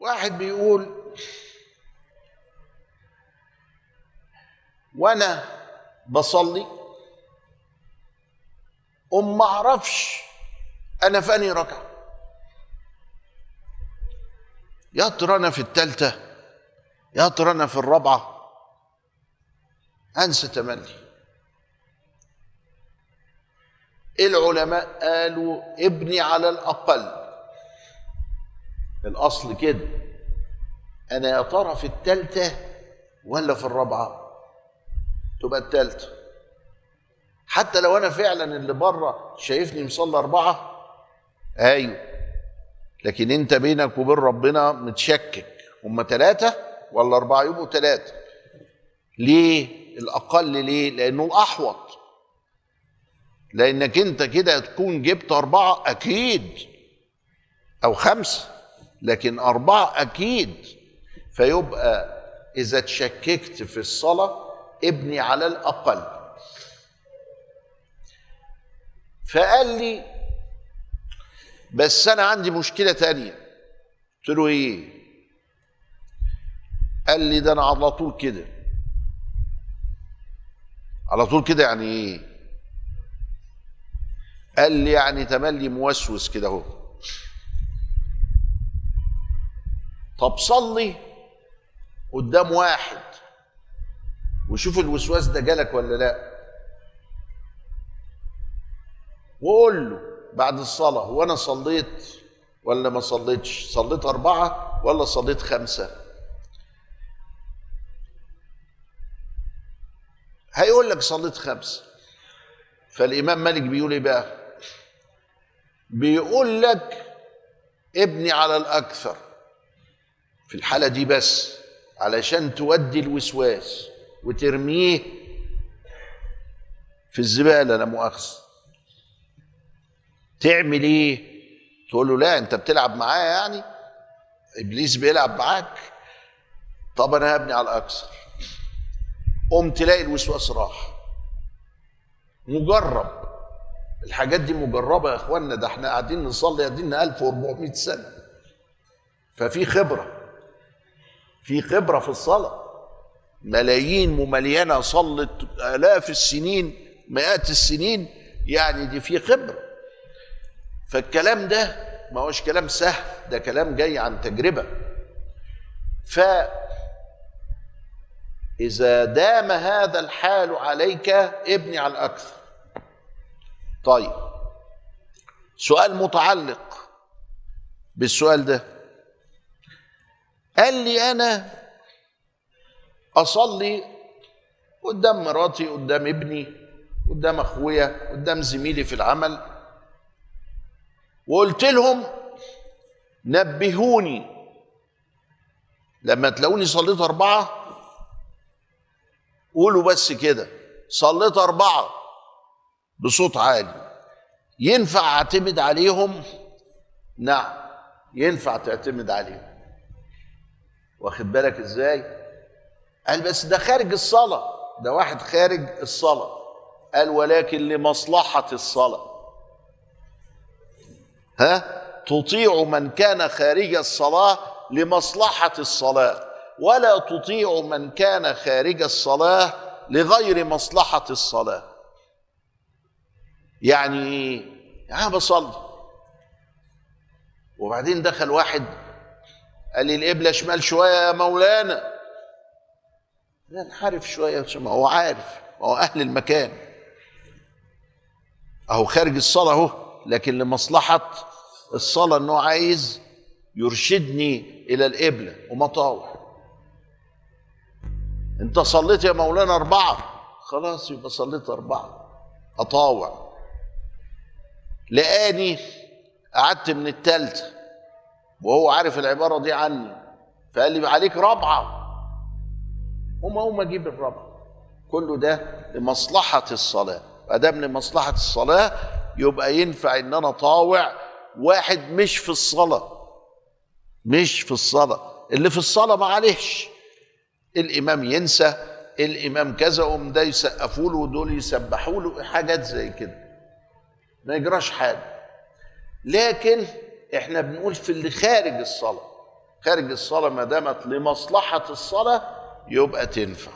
واحد بيقول وأنا بصلي ام ما أعرفش أنا في أنهي ركعة. يا ترى أنا في الثالثه يا ترى أنا في الرابعة. أنسى تملي. العلماء قالوا ابني على الأقل. الأصل كده. أنا يا ترى في الثالثه ولا في الرابعة؟ تبقى الثالثه حتى لو أنا فعلا اللي بره شايفني مصلي أربعة أيوه. لكن أنت بينك وبين ربنا متشكك. هم ثلاثة ولا أربعة؟ يبقوا ثلاثة ليه؟ الأقل ليه؟ لأنه الاحوط لأنك أنت كده تكون جبت أربعة أكيد. أو خمسة. لكن أربعة أكيد. فيبقى إذا تشككت في الصلاة ابني على الأقل. فقال لي بس أنا عندي مشكلة تانية. قلت له إيه؟ قال لي ده أنا على طول كده. على طول كده يعني إيه؟ قال لي يعني تملي موسوس كده أهو. طب صلي قدام واحد وشوف الوسواس ده جالك ولا لا. وقول له بعد الصلاة هو أنا صليت ولا ما صليتش؟ صليت أربعة ولا صليت خمسة؟ هيقول لك صليت خمسة. فالإمام مالك بيقول إيه بقى؟ بيقول لك ابني على الأكثر. في الحالة دي بس علشان تودي الوسواس وترميه في الزبالة لا مؤاخذة. تعمل إيه؟ تقول له لا أنت بتلعب معايا يعني؟ إبليس بيلعب معاك؟ طب أنا هبني على الأكثر. قوم تلاقي الوسواس راح. مجرب. الحاجات دي مجربة يا اخوانا ده إحنا قاعدين نصلي قاعدين 1400 سنة. ففي خبرة. في خبرة في الصلاة. ملايين مملينه صلت آلاف السنين مئات السنين يعني دي في خبرة. فالكلام ده ما هوش كلام سهل ده كلام جاي عن تجربة. ف إذا دام هذا الحال عليك ابني على الأكثر. طيب سؤال متعلق بالسؤال ده. قال لي أنا أصلي قدام مراتي قدام ابني قدام أخويا قدام زميلي في العمل. وقلت لهم نبهوني. لما تلاقوني صليت أربعة قولوا بس كده صليت أربعة بصوت عالي. ينفع أعتمد عليهم؟ نعم ينفع تعتمد عليهم. واخد بالك إزاي؟ قال بس ده خارج الصلاة. ده واحد خارج الصلاة. قال ولكن لمصلحة الصلاة. ها؟ تطيع من كان خارج الصلاة لمصلحة الصلاة. ولا تطيع من كان خارج الصلاة لغير مصلحة الصلاة. يعني يعني أنا بصلي وبعدين دخل واحد قال لي القبلة شمال شوية يا مولانا. لا نحارف شوية ما هو عارف. ما هو أهل المكان. أهو خارج الصلاة أهو لكن لمصلحة الصلاة إنه عايز يرشدني إلى القبلة ومطاوع أنت صليت يا مولانا أربعة. خلاص يبقى صليت أربعة. أطاوع. لقاني قعدت من التالتة. وهو عارف العبارة دي عني فقال لي عليك رابعة قوم قوم أجيب الرابعة كله ده لمصلحة الصلاة. ادام لمصلحة الصلاة يبقى ينفع إن أنا طاوع واحد مش في الصلاة. مش في الصلاة. اللي في الصلاة معلش الإمام ينسى الإمام كذا قوم ده يسقفوا له ودول يسبحوا له حاجات زي كده. ما يجراش حاجة. لكن إحنا بنقول في اللي خارج الصلاة. خارج الصلاة ما دامت لمصلحة الصلاة يبقى تنفع.